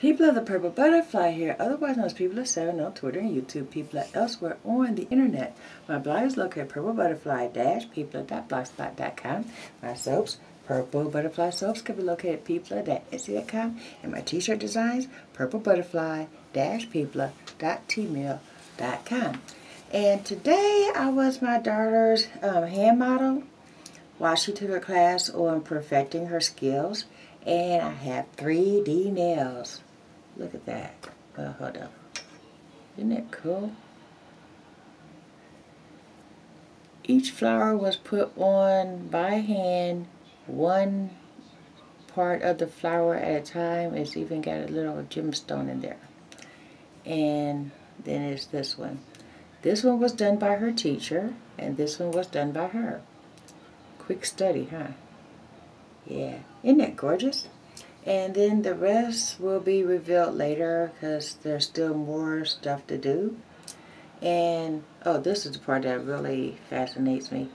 People of the Purple Butterfly here, otherwise known as PeepLa7 on Twitter and YouTube, people elsewhere on the internet. My blog is located at purplebutterfly-people.blogspot.com. My soaps, Purple Butterfly Soaps, can be located at people.etsy.com. And my t-shirt designs, purplebutterfly-people.tmail.com. And today I was my daughter's um, hand model while she took a class on perfecting her skills. And I have 3D nails. Look at that. Oh, hold up. Isn't that cool? Each flower was put on by hand, one part of the flower at a time. It's even got a little gemstone in there. And then it's this one. This one was done by her teacher, and this one was done by her. Quick study, huh? Yeah. Isn't that gorgeous? And then the rest will be revealed later because there's still more stuff to do. And, oh, this is the part that really fascinates me.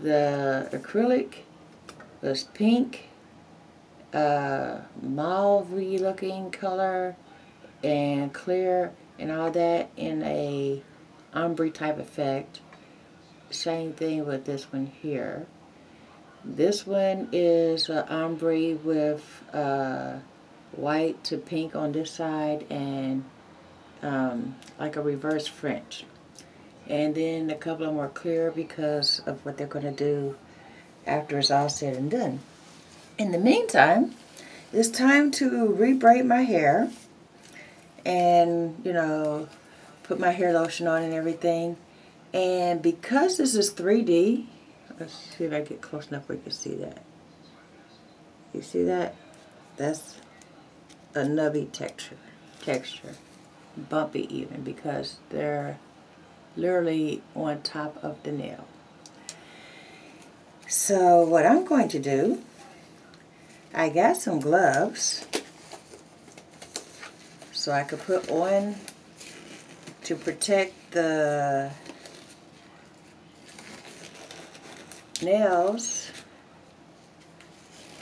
The acrylic was pink, uh, mauve looking color, and clear, and all that in a ombre type effect. Same thing with this one here. This one is uh, ombre with uh, white to pink on this side and um, like a reverse French. And then a couple of are clear because of what they're going to do after it's all said and done. In the meantime, it's time to re-braid my hair and, you know, put my hair lotion on and everything. And because this is 3D, Let's see if I get close enough where you can see that. You see that? That's a nubby texture. Texture. Bumpy even because they're literally on top of the nail. So what I'm going to do, I got some gloves so I could put on to protect the nails,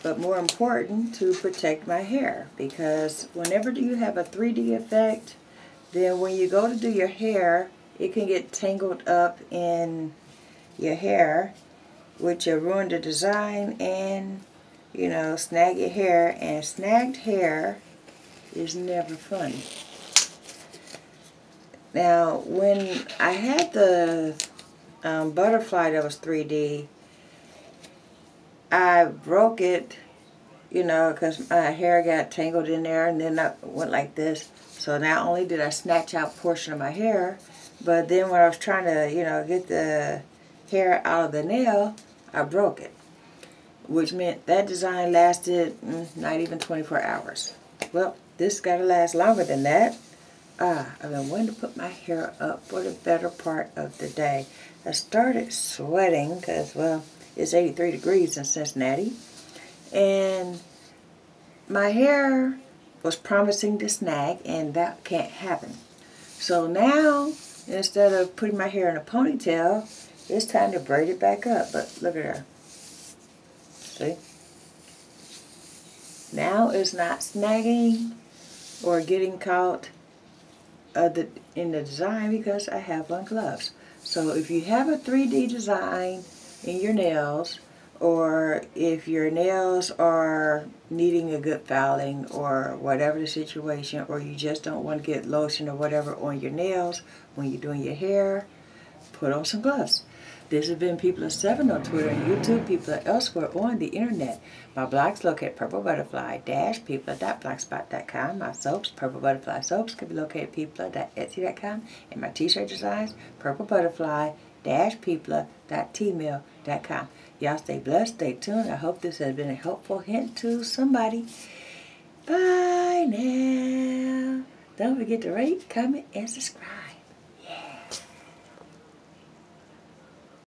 but more important, to protect my hair. Because whenever you have a 3D effect, then when you go to do your hair, it can get tangled up in your hair, which will ruin the design and, you know, snag your hair. And snagged hair is never fun. Now, when I had the um, butterfly that was 3D, I broke it, you know, because my hair got tangled in there and then I went like this. So not only did I snatch out portion of my hair, but then when I was trying to, you know, get the hair out of the nail, I broke it. Which meant that design lasted mm, not even 24 hours. Well, this got to last longer than that. Ah, I've been wanting to put my hair up for the better part of the day. I started sweating because, well, it's 83 degrees in Cincinnati. And my hair was promising to snag, and that can't happen. So now, instead of putting my hair in a ponytail, it's time to braid it back up. But look at her. See? Now it's not snagging or getting caught the, in the design because I have on gloves. So if you have a 3D design in your nails or if your nails are needing a good filing or whatever the situation or you just don't want to get lotion or whatever on your nails when you're doing your hair, put on some gloves. This has been PeepLa7 on Twitter and YouTube, People are elsewhere on the internet. My blogs located Purple Butterfly dash people.blogspot.com. My soaps, Purple Butterfly soaps, can be located at people.etsy.com. And my t-shirt designs, Purple Butterfly dash people.tmail.com. Y'all stay blessed, stay tuned. I hope this has been a helpful hint to somebody. Bye now. Don't forget to rate, comment, and subscribe.